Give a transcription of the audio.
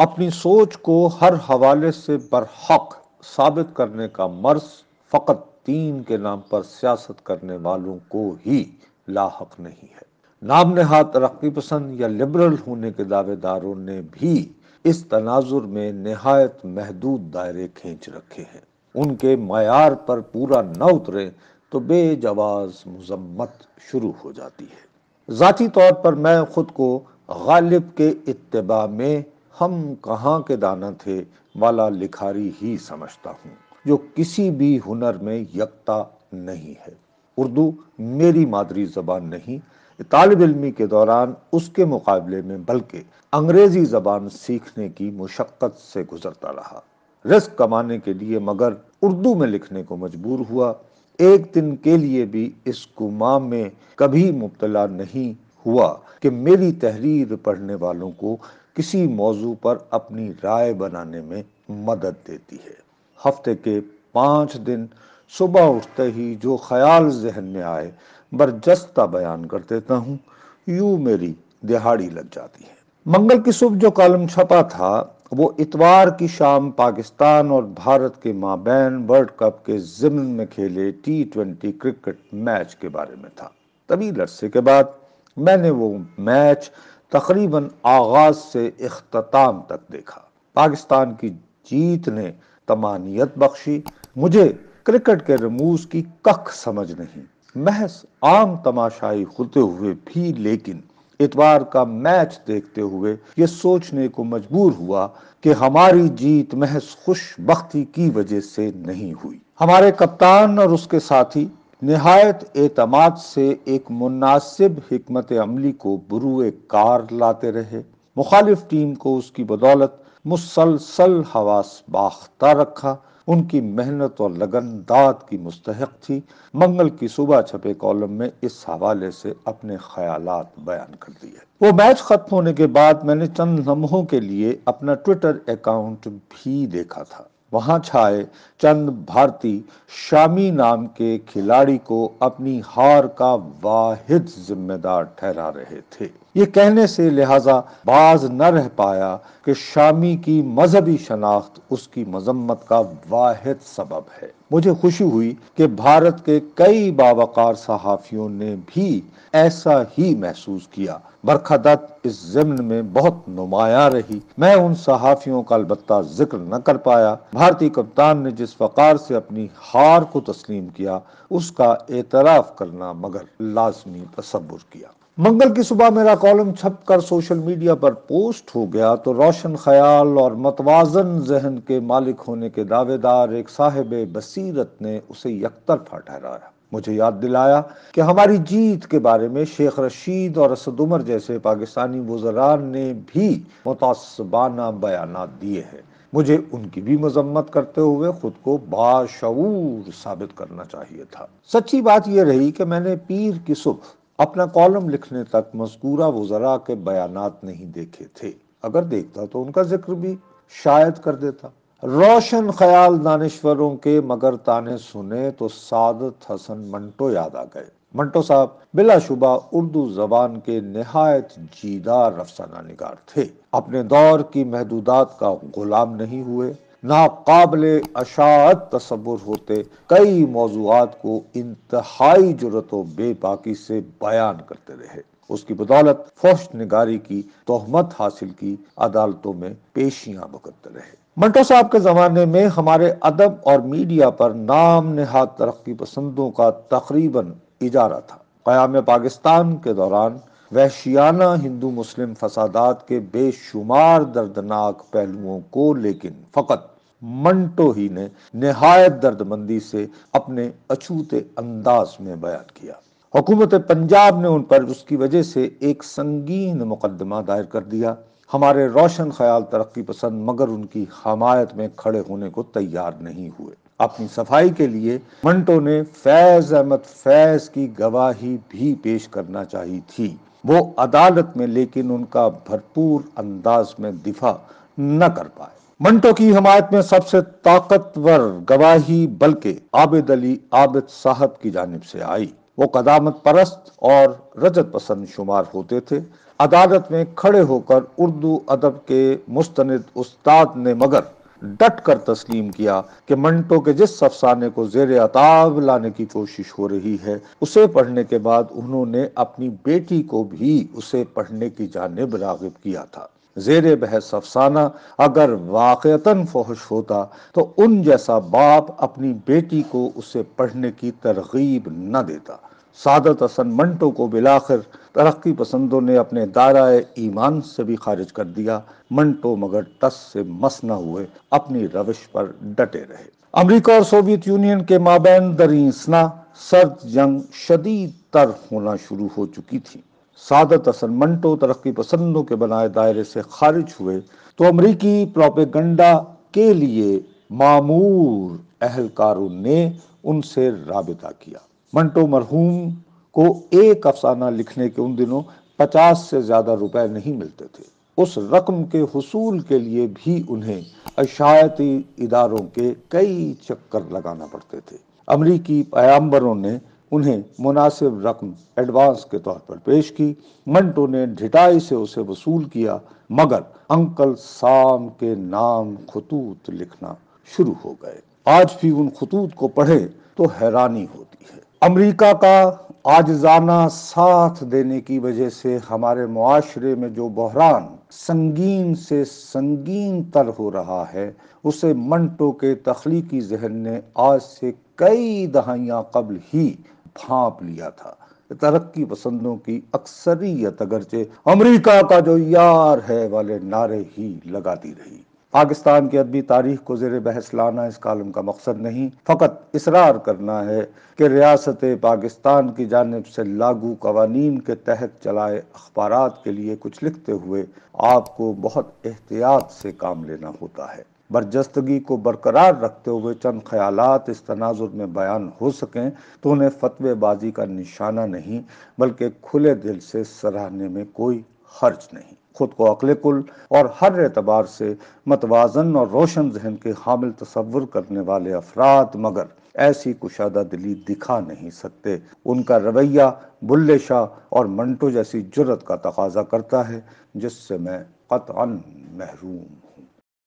अपनी सोच को हर हवाले से बरहक साबित करने का मर्ज फकत तीन के नाम पर सियासत करने वालों को ही लाहक नहीं है। नाम नहाद तरक्की पसंद या लिबरल होने के दावेदारों ने भी इस तनाजुर में नहायत महदूद दायरे खींच रखे हैं। उनके मैार पर पूरा न उतरे तो बेजवाज मजम्मत शुरू हो जाती है। ज़ाती तौर पर मैं खुद को गालिब के इतबा में हम कहाँ के दाना थे वाला लिखारी ही समझता हूँ, जो किसी भी हुनर में यकता नहीं है। उर्दू मेरी मादरी जबान नहीं, तालब इलमी के दौरान उसके मुकाबले में बल्कि अंग्रेज़ी जबान सीखने की मुशक्क़त से गुजरता रहा। रिस्क कमाने के लिए मगर उर्दू में लिखने को मजबूर हुआ। एक दिन के लिए भी इस गुमाम में कभी मुबतला नहीं हुआ कि मेरी तहरीर पढ़ने वालों को किसी मौजू पर अपनी राय बनाने में मदद देती है। हफ़्ते के पाँच दिन सुबह उठते ही जो ख्याल जहन में आए, बरजस्ता बयान कर देता हूँ, यूँ मेरी दिहाड़ी लग जाती है। मंगल की सुबह जो कॉलम छपा था, वो इतवार की शाम पाकिस्तान और भारत के माबैन वर्ल्ड कप के जिम्न में खेले टी ट्वेंटी क्रिकेट मैच के बारे में था। तभी लरसे के बाद मैंने वो मैच तकरीबन आगाज़ से अख्ताम तक देखा। पाकिस्तान की जीत ने तमानियत बख्शी। मुझे क्रिकेट के रमूज की कख समझ नहीं। महज आम तमाशाई होते हुए भी, लेकिन इतवार का मैच देखते हुए ये सोचने को मजबूर हुआ कि हमारी जीत महज खुशबख्ती की वजह से नहीं हुई। हमारे कप्तान और उसके साथी नहायत एतमाद से एक मुनासिब हमत अमली को बुरुए कार लाते रहे। मुखालिफ टीम को उसकी बदौलत मुसलसल हवास बाख्ता रखा। उनकी मेहनत और लगन दाद की मुस्तक थी। मंगल की सुबह छपे कॉलम में इस हवाले से अपने ख्यालात बयान कर दिए। वो मैच खत्म होने के बाद मैंने चंद लम्हों के लिए अपना ट्विटर अकाउंट भी देखा था। वहाँ छाए चंद भारती शामी नाम के खिलाड़ी को अपनी हार का वाहिद जिम्मेदार ठहरा रहे थे। ये कहने से लिहाजा बाज न रह पाया कि शामी की मजहबी शनाख्त उसकी मजम्मत का वाहिद सबब है। मुझे खुशी हुई कि भारत के कई बावकार सहाफियों ने भी ऐसा ही महसूस किया। बरखदत इस जिम्न में बहुत नुमाया रही। मैं उन सहाफियों का अलबत्ता ज़िक्र न कर पाया। भारतीय कप्तान ने जिस वकार से अपनी हार को तस्लीम किया, उसका एतराफ करना मगर लाजमी तस्वुर किया। मंगल की सुबह मेरा कॉलम छपकर सोशल मीडिया पर पोस्ट हो गया तो रोशन ख्याल और मतवाजन जहन के मालिक होने के दावेदार एक साहिब बसीरत ने उसे यकतरफा ठहराया मुझे याद दिलाया कि हमारी जीत के बारे में शेख रशीद और असद उमर जैसे पाकिस्तानी बुजरान ने भी मुतासबाना बयान दिए हैं। मुझे उनकी भी मजम्मत करते हुए खुद को बाशूर साबित करना चाहिए था। सच्ची बात यह रही कि मैंने पीर की सुबह अपना कॉलम लिखने तक मजकूरा वजरा के बयान नहीं देखे थे। अगर देखता तो उनका ज़िक्र भी शायद कर देता। रोशन ख्याल दानश्वरों के मगर ताने सुने तो सादत हसन मंटो याद आ गए। मंटो साहब, बिलाशुबा उर्दू जबान के नहायत जीदार अफसाना निगार थे। अपने दौर की महदूदात का गुलाम नहीं हुए। नाकाबले अशात तस्वुर होते, कई मौजूद को इंतहाई ज़रूरत बेबाकी से बयान करते रहे। उसकी बदौलत फोश निगारी की तोहमत हासिल की, अदालतों में पेशियाँ बकते रहे। मंटो साहब के ज़माने में हमारे अदब और मीडिया पर नाम नहाद तरक्की पसंदों का तकरीबन इजारा था। क़याम पाकिस्तान के दौरान वहशियाना हिंदू मुस्लिम फसादात के बेशुमार दर्दनाक पहलुओं को लेकिन फ़कत मंटो ही ने नहायत दर्दमंदी से अपने अछूते अंदाज में बयान किया। हुकूमत पंजाब ने उन पर उसकी वजह से एक संगीन मुकदमा दायर कर दिया। हमारे रोशन ख्याल तरक्की पसंद मगर उनकी हमायत में खड़े होने को तैयार नहीं हुए। अपनी सफ़ाई के लिए मंटो ने फैज अहमद फैज की गवाही भी पेश करना चाहिए थी। वो अदालत में लेकिन उनका भरपूर अंदाज में दिफा न कर पाए। मंटो की हमायत में सबसे ताकतवर गवाही बल्कि आबिद अली, आबिद साहब की जानब से आई। वो कदामत परस्त और रजत पसंद शुमार होते थे। अदालत में खड़े होकर उर्दू अदब के मुस्तनद उस्ताद ने मगर डट कर तस्लीम किया कि मंटो के जिस अफसाने को जेर अताब लाने की कोशिश हो रही है, उसे पढ़ने के बाद उन्होंने अपनी बेटी को भी उसे पढ़ने की जानब रागिब किया था। जेर बहस अफसाना, अगर वाकता फहश होता तो उन जैसा बाप अपनी बेटी को उसे पढ़ने की तरगीब न देता। सादत हसन मंटो को बिलाखिर, तरक्की पसंदों ने अपने दायरा ईमान से भी खारिज कर दिया। मंटो मगर टस से मस न हुए, अपनी रविश पर डटे रहे। अमरीका और सोवियत यूनियन के माबैन दरीसना, सर्द जंग शदीद तर होना शुरू हो चुकी थी। सादत हसन मंटो तरक्की पसंदों के बनाए दायरे से खारिज हुए तो अमरीकी प्रोपेगंडा के लिए मामूर अहलकारों ने उनसे राबता किया। मंटो मरहूम को एक अफसाना लिखने के उन दिनों पचास से ज़्यादा रुपए नहीं मिलते थे। उस रकम के हसूल के लिए भी उन्हें अशायती इदारों के कई चक्कर लगाना पड़ते थे। अमरीकी पैम्बरों ने उन्हें मुनासिब रकम एडवांस के तौर पर पेश की। मंटो ने ढिटाई से उसे वसूल किया, मगर अंकल साम के नाम खतूत लिखना शुरू हो गए। आज भी उन खतूत को पढ़े तो हैरानी होती है। अमेरिका का आजाना साथ देने की वजह से हमारे मुआशरे में जो बहरान संगीन से संगीन तर हो रहा है, उसे मंटो के तख्लीकी जहन ने आज से कई दहाइयाँ कबल ही भाप लिया था। तरक्की पसंदों की अक्सरियत अगरचे अमेरिका का जो यार है, वाले नारे ही लगाती रही। पाकिस्तान की अदबी तारीख को जेर बहस लाना इस कालम का मकसद नहीं। फ़कत इसरार करना है कि रियासत पाकिस्तान की जानब से लागू कवानीन के तहत चलाए अखबार के लिए कुछ लिखते हुए आपको बहुत एहतियात से काम लेना होता है। बरजस्तगी को बरकरार रखते हुए चंद ख्यालात इस तनाजुर में बयान हो सकें तो उन्हें फतवेबाजी का निशाना नहीं, बल्कि खुले दिल से सराहने में कोई हर्ज नहीं। खुद को अकल कुल और हर एतबार से मतवाजन और रोशन जहन के हामिल तस्वुर करने वाले अफराद, मगर ऐसी कुशादा दिली दिखा नहीं सकते। उनका रवैया बुल्ले शाह और मंटो जैसी जुरत का तकाजा करता है, जिससे मैं कतन महरूम